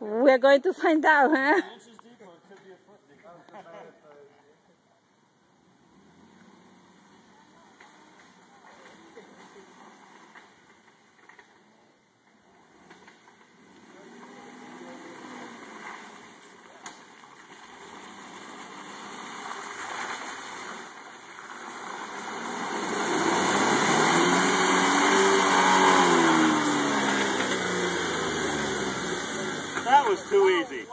We're going to find out, huh? That was too easy.